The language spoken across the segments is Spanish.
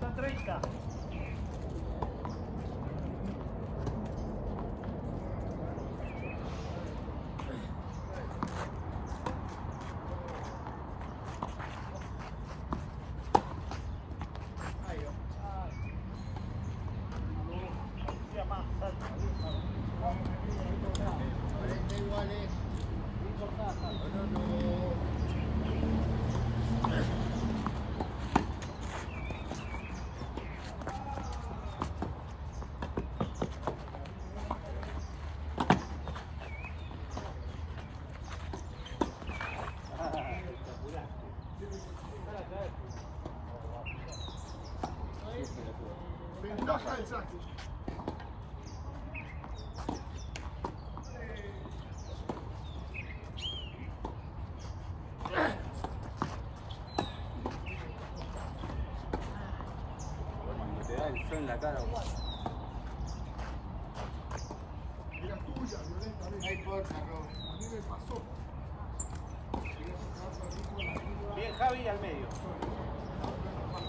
40, 30. seconds. en la cara. Era tuya, violentamente. A mí me pasó. Bien, Javi, al medio.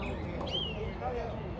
Bien, Javi, al medio.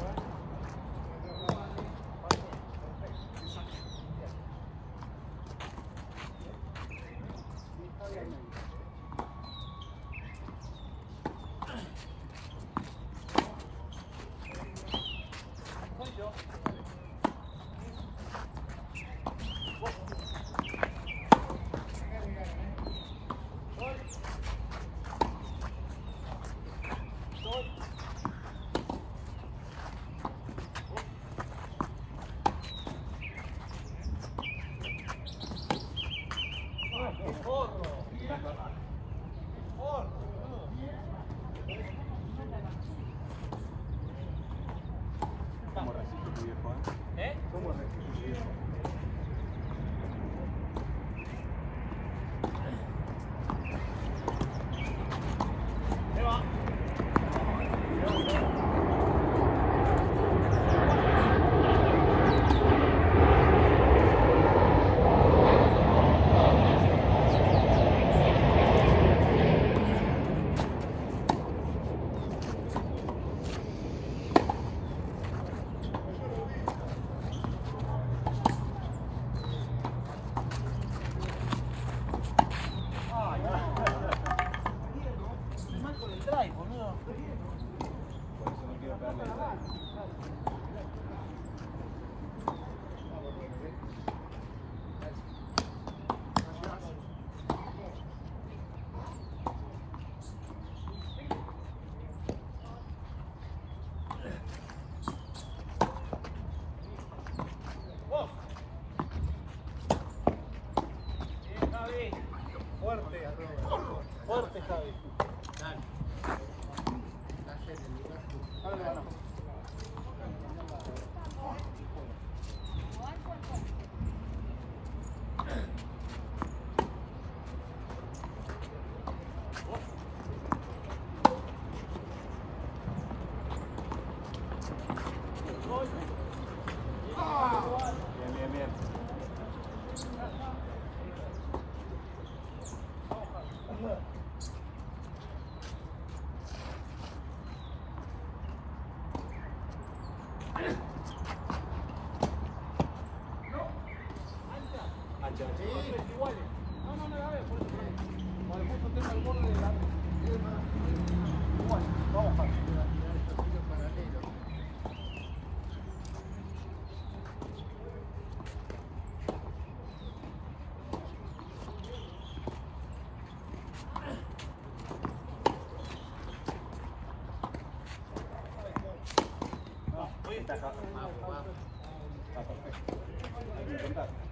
Look. Ancha, ancha. Iguales. No, no, no, a ver, por eso. Cuando justo tenga el borde de la. Igual, vamos. No, está acá. Está perfecto. Hay que.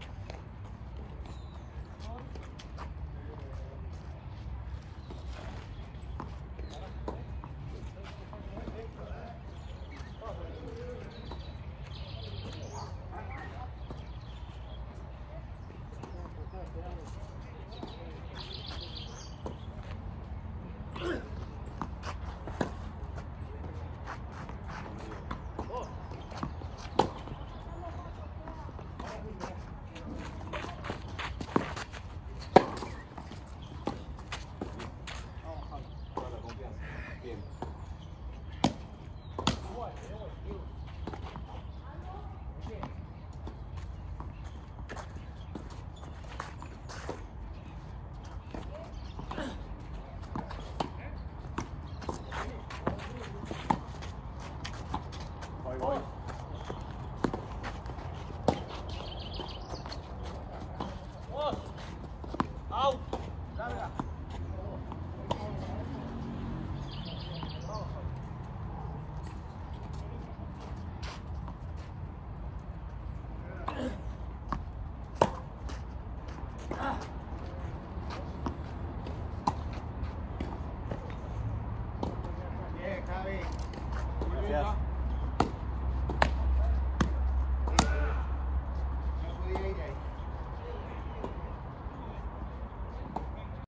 Gracias.